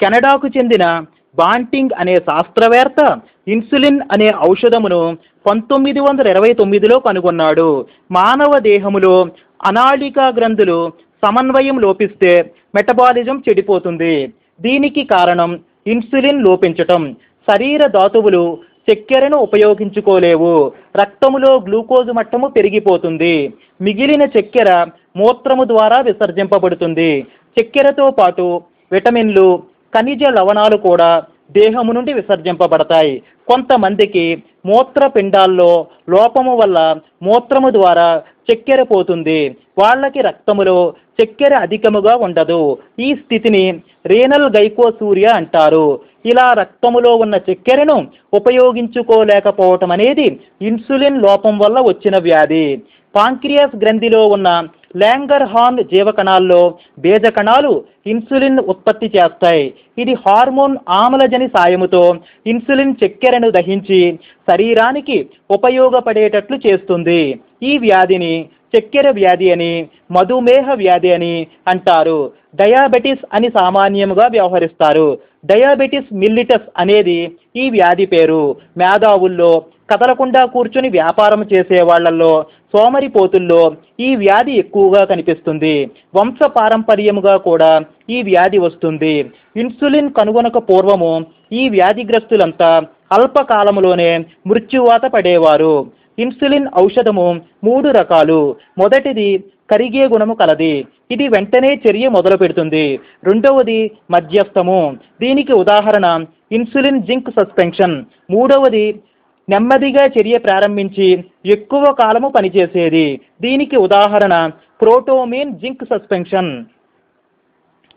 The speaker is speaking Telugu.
కెనడాకు చెందిన బాంటింగ్ అనే శాస్త్రవేత్త ఇన్సులిన్ అనే ఔషధమును పంతొమ్మిది వందల ఇరవై తొమ్మిదిలో కనుగొన్నాడు. మానవ దేహములో అనాళికా గ్రంథులు సమన్వయం లోపిస్తే మెటబాలిజం చెడిపోతుంది. దీనికి కారణం ఇన్సులిన్ లోపించటం. శరీర ధాతువులు చక్కెరను ఉపయోగించుకోలేవు. రక్తములో గ్లూకోజ్ మట్టము పెరిగిపోతుంది. మిగిలిన చక్కెర మూత్రము ద్వారా విసర్జింపబడుతుంది. చక్కెరతో పాటు విటమిన్లు ఖనిజ లవణాలు కూడా దేహము నుండి విసర్జింపబడతాయి. కొంతమందికి మూత్రపిండాల్లో లోపము వల్ల మూత్రము ద్వారా చక్కెర పోతుంది వాళ్ళకి రక్తములో చక్కెర అధికముగా ఉండదు. ఈ స్థితిని రేనల్ గైకోసూర్య అంటారు. ఇలా రక్తములో ఉన్న చక్కెరను ఉపయోగించుకోలేకపోవటం అనేది ఇన్సులిన్ లోపం వల్ల వచ్చిన వ్యాధి. పాంక్రియాస్ గ్రంథిలో ఉన్న ల్యాంగర్ హార్న్ జీవకణాల్లో బీజకణాలు ఇన్సులిన్ ఉత్పత్తి చేస్తాయి. ఇది హార్మోన్ ఆమ్లజని సాయముతో ఇన్సులిన్ చక్కెరను దహించి శరీరానికి ఉపయోగపడేటట్లు చేస్తుంది. ఈ వ్యాధిని చక్కెర వ్యాధి అని మధుమేహ వ్యాధి అని అంటారు. డయాబెటిస్ అని సామాన్యముగా వ్యవహరిస్తారు. డయాబెటిస్ మిల్లిటస్ అనేది ఈ వ్యాధి పేరు. మేధావుల్లో కదలకుండా కూర్చుని వ్యాపారం చేసే వాళ్ళల్లో సోమరిపోతుల్లో ఈ వ్యాధి ఎక్కువగా కనిపిస్తుంది. వంశ పారంపర్యముగా కూడా ఈ వ్యాధి వస్తుంది. ఇన్సులిన్ కనుగొనక పూర్వము ఈ వ్యాధిగ్రస్తులంతా అల్పకాలంలోనే మృత్యువాత పడేవారు. ఇన్సులిన్ ఔషధము మూడు రకాలు. మొదటిది కరిగే గుణము కలది. ఇది వెంటనే చర్య మొదలు పెడుతుంది. రెండవది మధ్యస్థము. దీనికి ఉదాహరణ ఇన్సులిన్ జింక్ సస్పెన్షన్. మూడవది నెమ్మదిగా చర్య ప్రారంభించి ఎక్కువ కాలము పనిచేసేది. దీనికి ఉదాహరణ ప్రోటోమిన్ జింక్ సస్పెన్షన్.